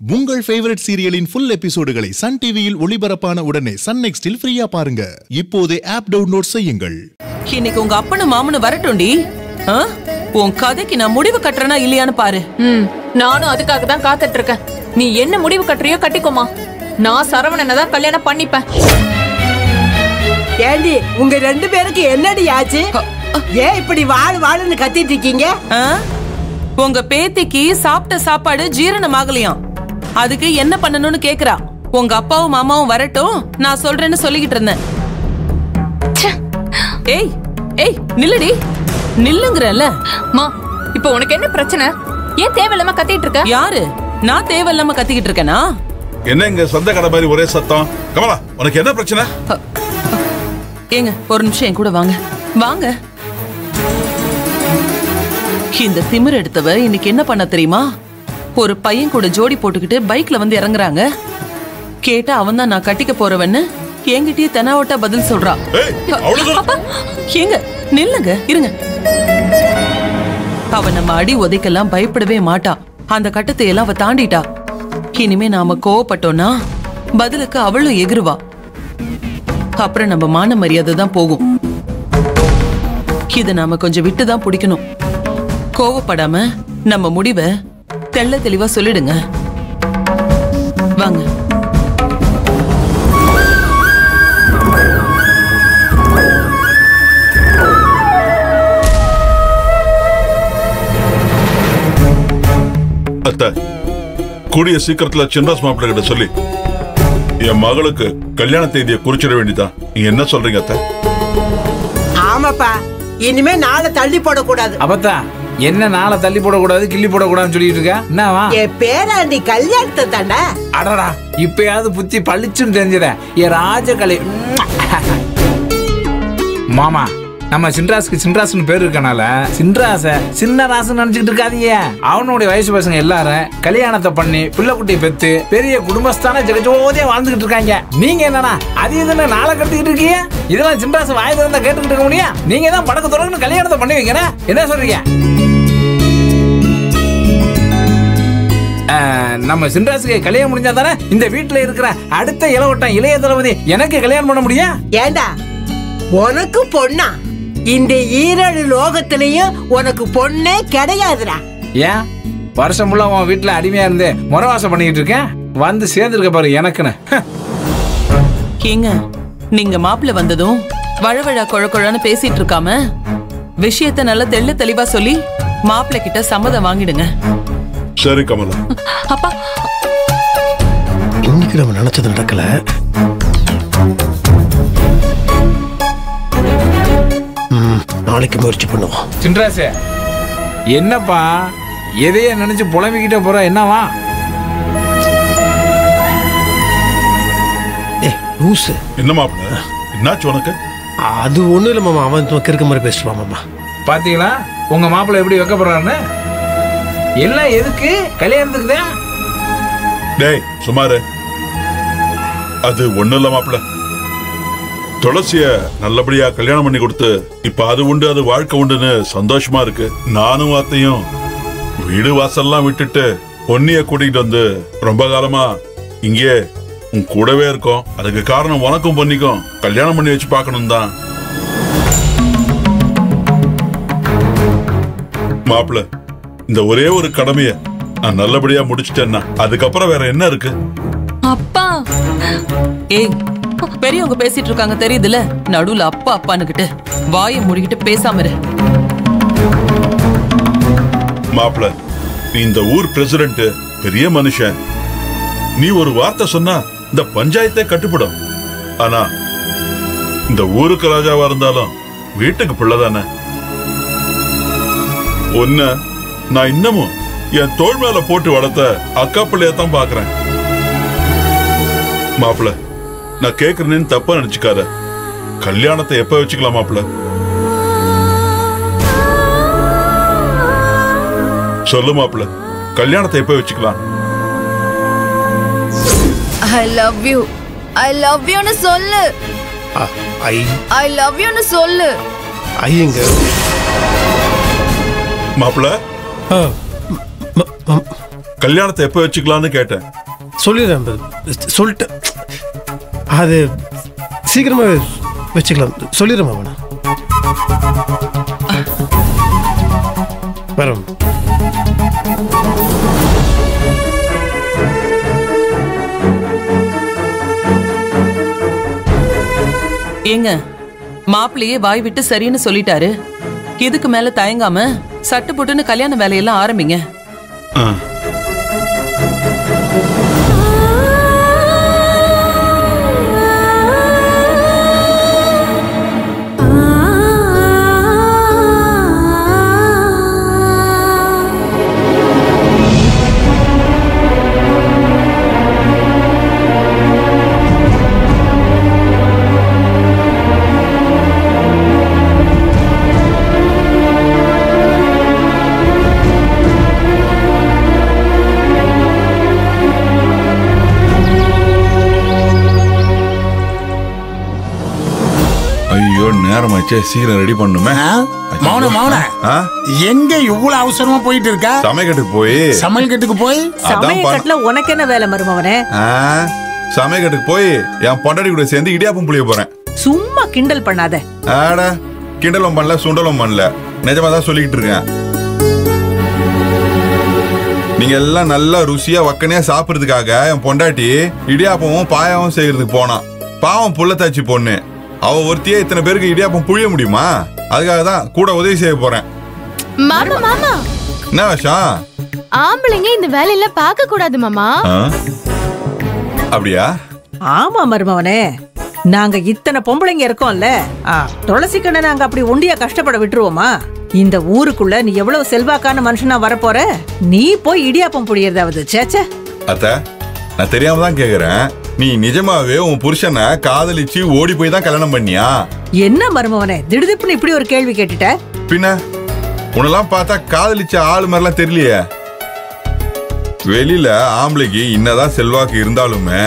உங்கள் ஃபேவரட் சீரியலின் ஃபுல் எபிசோடுகளை சன் டிவியில் ஒளிபரப்பான உடனே சன் நெக்ஸ்டில் ஃப்ரீயா பாருங்க. இப்போதே ஆப் டவுன்லோட் செய்யுங்கள். இன்னைக்கு உங்க அப்பனும் மாமனும் வரட்டும்டி? ஆ? உன் கதைக்கு நான் முடிவு கட்டுறேனா இல்லையான்னு பாரு. ம் நானும் அதுக்காக தான் காத்துட்டு இருக்கேன் நீ என்ன முடிவு கட்டுறியோ கட்டிக்கோமா. நான் சரவணனை தான் கல்யாணம் பண்ணிப்பேன். ஏண்டி உங்க ரெண்டு பேருக்கு என்னடி ஆச்சு? ஏன் இப்படி வாழ் வாழுன்னு கத்திட்டு இருக்கீங்க? ஆ? உங்க பேத்திக்கு சாப்பிட்ட சாப்பாடு ஜீரணம் ஆகலையாம். அதுக்கு என்ன பண்ணணும்னு கேக்குறா. உங்க அப்பாவும் மாமாவும் வரட்டும் நான் சொல்றேன்னு சொல்லிக்கிட்டு இருந்தேன். ஏய் ஏய் நில்லுடி. நில்லுங்கறல மா இப்போ உனக்கு என்ன பிரச்சனை? ஏன் தேவையில்லாம கத்திட்டு இருக்க? யாரு? நான் தேவையில்லாம கத்திக்கிட்டு இருக்கேனா? என்ன இங்க சொந்த கடை மாதிரி ஒரே சத்தம்? கமலா உனக்கு என்ன பிரச்சனை? ஏங்க ஒரு நிமிஷம் என் கூட வாங்க. வாங்க. இந்த திமிர் எடுத்தவ இன்னைக்கு என்ன பண்ண தெரியுமா? ஒரு பையன் கூட ஜோடி போட்டுக்கிட்டு பைக்ல வந்து இறங்குறாங்க. கேட்டா அவன் தான் நான் கட்டிக்க போறவன்னு என்கிட்டயே தெனாவட்டா பதில் சொல்றா. ஏய் அவ்வளவு தூரம். ஏங்க நில்லுங்க இருங்க. அவ நம்ம அடி உதைக்கெல்லாம் பயப்படவே மாட்டா. அந்த கட்டத்தை எல்லாம் அவ தாண்டிட்டா. இனிமே நாம கோவப்பட்டோம்னா பதிலுக்கு அவளும் எகிருவா. அப்புறம் நம்ம மான மரியாதை தான் போகும். இத நாம கொஞ்சம் விட்டு தான் பிடிக்கணும். கோவப்படாம நம்ம முடிவை தெள்ள தெளிவா சொல்லிடுங்க. வாங்க. அத்தை கூடிய சீக்கிரத்துல சின்ராஸ் மாப்பிள்ளை கிட்ட சொல்லி என் மகளுக்கு கல்யாண தேதியை குறிச்சிட வேண்டியதான் நீங்க என்ன சொல்றீங்க அத்தை? ஆமாப்பா. இனிமே நாளை தள்ளி போடக்கூடாது. அப்பத்தா என்ன நாளை தள்ளி போடக்கூடாது கிள்ளி போடக்கூடாதுன்னு சொல்லிட்டு இருக்க? என்னவா? என் பேராண்டி கல்யாணத்தை தாண்டா? அடடா இப்பயாவது புத்தி பளிச்சுன்னு தெரிஞ்சத என் ராஜகலை மாமா நம்ம சின்ராஸ்க்கு சின்ராஸ்னு பேர் இருக்கனால சின்ராச சின்ன ராசன் நினைச்சிட்டு இருக்காதீங்க. அவனுடைய வயசு பசங்க எல்லாரும் கல்யாணத்தை பண்ணி பிள்ளை குட்டியை பெத்து பெரிய குடும்பஸ்தான ஜெகஜோதியா வாழ்ந்துகிட்டு இருக்காங்க. நீங்க என்னன்னா அது இதுன்னு நாளை கட்டிக்கிட்டு இருக்கீங்க? இதெல்லாம் சின்ராசு வாய் திறந்தா கேட்டுக்கிட்டு இருக்க முடியும் நீங்க தான் படக்கு தொடர்ந்து கல்யாணத்தை பண்ணி வைக்கிறேன் என்ன சொல்றீங்க? நம்ம சின்ராசுக்கு கல்யாணம் முடிஞ்சா தானே இந்த வீட்டுல இருக்கிற அடுத்த இளவட்டம் இளைய தளபதி எனக்கு கல்யாணம் பண்ண முடியும்? ஏண்டா? உனக்கு பொண்ணா? இந்த ஈரழு லோகத்திலையும் உனக்கு பொண்ணே கிடையாதுடா. ஏன்? வருஷம் ஃபுல்லா உன் வீட்டுல அடிமையா இருந்து முறவாசம் பண்ணிக்கிட்டு இருக்கேன். வந்து சேர்ந்துருக்க பாரு எனக்குன்னு. ஹ். ஏங்க நீங்க மாப்பிள்ள வந்ததும் வழவழ கொழ கொழன்னு பேசிட்டு இருக்காம விஷயத்த நல்லா தெள்ள தெளிவா சொல்லி மாப்பிள்ள கிட்ட சம்மதம் வாங்கிடுங்க. சரி கமலா. அப்பா. இன்னைக்கு நம்ம நினைச்சது நடக்கல. நாளைக்கு முயற்சி பண்ணுவோம். சின்ராசு என்னப்பா? எதைய நினைச்சு புலம்பிக்கிட்டே போற என்னவா? ஏ லூசு. என்ன மாப்பிள்ள என்னாச்சு உனக்கு? அது ஒண்ணும் இல்லை மாமா அவன் கிறுக்க மாதிரி பேசிடுவான் மாமா. பாத்தீங்களா? உங்க மாப்பிள்ளை எப்படி வைக்கப்படுறான்னு எல்லாம் எதுக்கு? கல்யாணத்துக்கு தான்? டேய் சுமாரு. அது ஒண்ணு இல்ல மாப்பிள்ள. துளசிய நல்லபடியா கல்யாணம் பண்ணி கொடுத்து இப்ப அது உண்டு அது வாழ்க்கை உண்டுன்னு சந்தோஷமா இருக்கு. நானும் அத்தையும் வீடு வாசல்லாம் விட்டுட்டு பொன்னிய கூட்டிட்டு வந்து ரொம்ப காலமா இங்கே உன் கூடவே இருக்கோம். அதுக்கு காரணம் உனக்கும் பொன்னிக்கும் கல்யாணம் பண்ணி வச்சு பார்க்கணும் தான். மாப்பிள்ள இந்த ஒரே ஒரு கடமைய நான் நல்லபடியா முடிச்சிட்டேன்னா அதுக்கப்புறம் வேற என்ன இருக்கு? அப்பா! ஏய் பெரியவங்க பேசிட்டு இருக்காங்க தெரியுதுல? நடுவுல அப்பா அப்பான்னுகிட்டு வாயை மூடிக்கிட்டு பேசாம இரு. மாப்பிள இந்த ஊர் பிரசிடென்ட் பெரிய மனுஷன். நீ ஒரு வார்த்தை சொன்னா இந்த பஞ்சாயத்தே கட்டுப்படும். ஆனா இந்த ஊருக்கு ராஜாவா இருந்தாலும் வீட்டுக்கு பிள்ளைதானே ஒன்ன நான் இன்னமும் என் தோள் மேல போட்டு வளர்த்த அக்கா பிள்ளைய தான் பாக்குறேன். மாப்பிள நான் கேக்குறேன்னு தப்பா நினைச்சுக்காத. கல்யாணத்தை எப்ப வச்சுக்கலாம் மாப்பிள? சொல்லு மாப்பிள. கல்யாணத்தை எப்ப வச்சுக்கலாம்? I love you I love யூன்னு சொல்லு. ஆ, ஐ. ஐ லவ் யூன்னு சொல்லு. ஐயங்க. மாப்பிள ம- ம- கல்யாணத்தை எப்ப வச்சுக்கலாம்னு கேட்டேன். சொல்லிடுறேன் சொல்லிட்டேன் அது சீக்கிரமா வச்சுக்கலாம். சொல்லிடுறேன் மாமா. நான் வரோம். ஏங்க மாப்பிள்ளையே வாய் விட்டு சரின்னு சொல்லிட்டாரு. இதுக்கு மேல தயங்காம சட்டு போட்டுன்னு கல்யாண வேலையெல்லாம் ஆரம்பிங்க. சீக்கிரம் ரெடி பண்ணுமே. மௌன மௌன? எங்க இவ்வளவு அவசரமா போயிட்டு இருக்க சமையக்கட்டுக்கு போய். சமையல் கட்டுக்கு போய்? சமயக்கட்டுல உனக்கு என்ன வேலை மருமவனே ஆ, சமையக்கட்டுக்கு போய் என் பொண்டாடி கூட சேர்ந்து இடியாப்பம் புளிய போறேன். சும்மா கிண்டல் பண்ணாத. ஆட கிண்டலும் பண்ணல சுண்டலும் பண்ணல. நிஜமா தான் சொல்லிக்கிட்டு இருக்கேன். நீங்க எல்லாம் நல்லா ருசியா வக்கனையா சாப்பிடுறதுக்காக என் பொண்டாட்டி இடியாப்பமும் பாயாவும் செய்யறதுக்கு போனான் பாவம் புள்ளத்தாச்சி பொண்ணு. அவ ஒருத்தியே இத்தனை பேருக்கு இடியாப்பம் புழிய முடியுமா? அதுக்காக தான் கூட உதவி செய்ய போறேன். மாமா மாமா. என்ன விஷயம் ஆம்பளைங்க இந்த வேலையெல்லாம் பார்க்க கூடாது மாமா? அப்படியா? ஆமா மருமவனே. நாங்க இத்தனை பொம்பளைங்க இருக்கோம்ல. ஆ, துளசி கண்ணை நாங்க அப்படி ஒண்டியா கஷ்டப்பட விட்டுருவோமா? இந்த ஊருக்குள்ள நீ எவ்வளவு செல்வாக்கான மனுஷனா வரப்போற? நீ போய் இடியாப்பம் புடியறதாவது சேச்சே. அத்த நான் தெரியாம தான் கேக்குறேன். நீ நிஜமாவே உன் புருஷனை காதலிச்சு ஓடி போய் தான் கல்யாணம் பண்ணியா? என்ன மருமவனே திடுதிப்புன்னு இப்படி ஒரு கேள்வி கேட்டுட்ட? பின்ன உன்னெல்லாம் பார்த்தா காதலிச்ச ஆளு மாதிரிலாம் தெரியலையே. வெளியில ஆம்பளைக்கு இன்னதான் செல்வாக்கு இருந்தாலுமே